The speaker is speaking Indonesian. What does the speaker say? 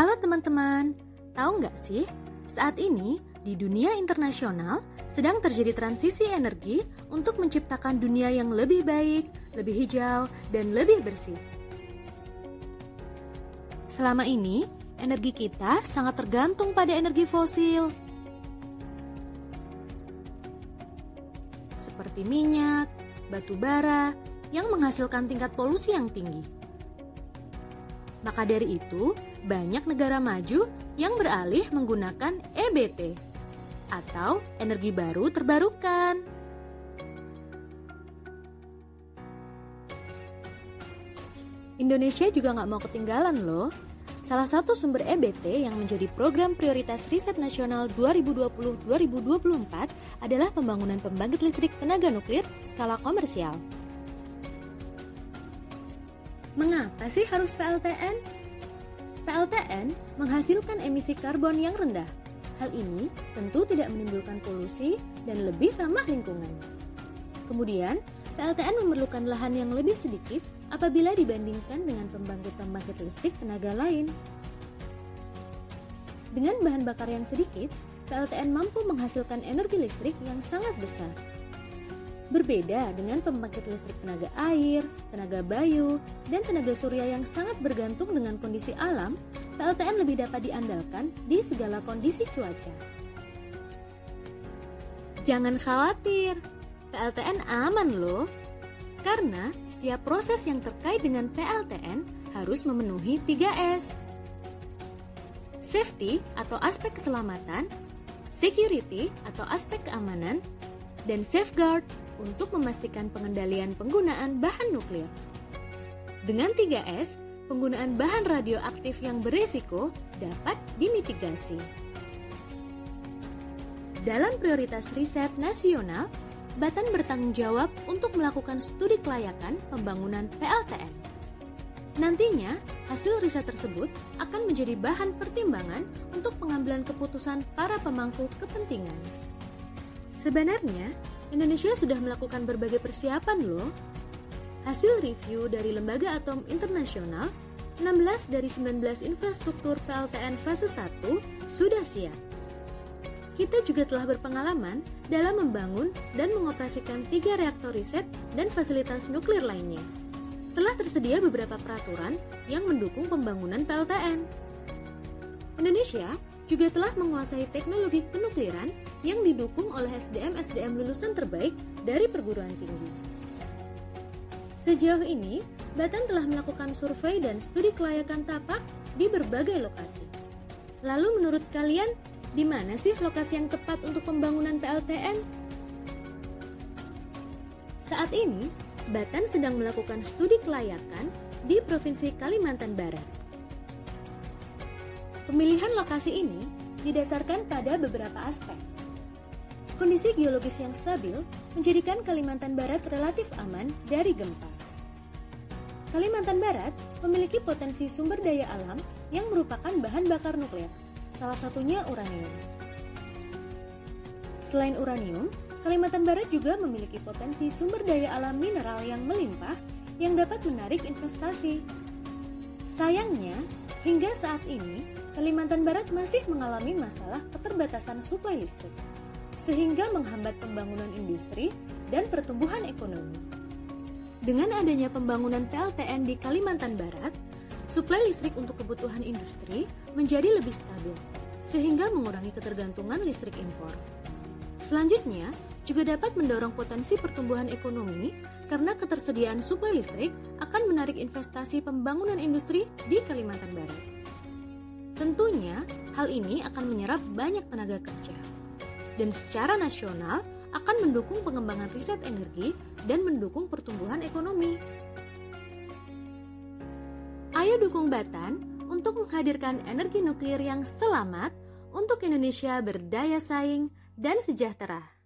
Halo teman-teman, tahu nggak sih? Saat ini di dunia internasional sedang terjadi transisi energi untuk menciptakan dunia yang lebih baik, lebih hijau, dan lebih bersih. Selama ini, energi kita sangat tergantung pada energi fosil. Seperti minyak, batu bara, yang menghasilkan tingkat polusi yang tinggi. Maka dari itu, banyak negara maju yang beralih menggunakan EBT atau energi baru terbarukan. Indonesia juga nggak mau ketinggalan loh. Salah satu sumber EBT yang menjadi program prioritas riset nasional 2020-2024 adalah pembangunan pembangkit listrik tenaga nuklir skala komersial. Mengapa sih harus PLTN? PLTN menghasilkan emisi karbon yang rendah. Hal ini tentu tidak menimbulkan polusi dan lebih ramah lingkungan. Kemudian, PLTN memerlukan lahan yang lebih sedikit apabila dibandingkan dengan pembangkit-pembangkit listrik tenaga lain. Dengan bahan bakar yang sedikit, PLTN mampu menghasilkan energi listrik yang sangat besar. Berbeda dengan pembangkit listrik tenaga air, tenaga bayu, dan tenaga surya yang sangat bergantung dengan kondisi alam, PLTN lebih dapat diandalkan di segala kondisi cuaca. Jangan khawatir, PLTN aman loh karena setiap proses yang terkait dengan PLTN harus memenuhi 3S. Safety atau aspek keselamatan, security atau aspek keamanan, dan safeguard untuk memastikan pengendalian penggunaan bahan nuklir. Dengan 3S, penggunaan bahan radioaktif yang berisiko dapat dimitigasi. Dalam prioritas riset nasional, Batan bertanggung jawab untuk melakukan studi kelayakan pembangunan PLTN. Nantinya, hasil riset tersebut akan menjadi bahan pertimbangan untuk pengambilan keputusan para pemangku kepentingan. Sebenarnya, Indonesia sudah melakukan berbagai persiapan loh. Hasil review dari Lembaga Atom Internasional, 16 dari 19 infrastruktur PLTN fase 1 sudah siap kita juga telah berpengalaman dalam membangun dan mengoperasikan tiga reaktor riset dan fasilitas nuklir lainnya. Telah tersedia beberapa peraturan yang mendukung pembangunan PLTN. Indonesia juga telah menguasai teknologi kenukliran yang didukung oleh SDM-SDM lulusan terbaik dari perguruan tinggi. Sejauh ini, Batan telah melakukan survei dan studi kelayakan tapak di berbagai lokasi. Lalu menurut kalian, di mana sih lokasi yang tepat untuk pembangunan PLTN? Saat ini, Batan sedang melakukan studi kelayakan di Provinsi Kalimantan Barat. Pemilihan lokasi ini didasarkan pada beberapa aspek. Kondisi geologis yang stabil menjadikan Kalimantan Barat relatif aman dari gempa. Kalimantan Barat memiliki potensi sumber daya alam yang merupakan bahan bakar nuklir, salah satunya uranium. Selain uranium, Kalimantan Barat juga memiliki potensi sumber daya alam mineral yang melimpah yang dapat menarik investasi. Sayangnya, hingga saat ini, Kalimantan Barat masih mengalami masalah keterbatasan suplai listrik, sehingga menghambat pembangunan industri dan pertumbuhan ekonomi. Dengan adanya pembangunan PLTN di Kalimantan Barat, suplai listrik untuk kebutuhan industri menjadi lebih stabil, sehingga mengurangi ketergantungan listrik impor. Selanjutnya, juga dapat mendorong potensi pertumbuhan ekonomi karena ketersediaan suplai listrik akan menarik investasi pembangunan industri di Kalimantan Barat. Tentunya, hal ini akan menyerap banyak tenaga kerja. Dan secara nasional, akan mendukung pengembangan riset energi dan mendukung pertumbuhan ekonomi. Ayo dukung Batan untuk menghadirkan energi nuklir yang selamat untuk Indonesia berdaya saing dan sejahtera.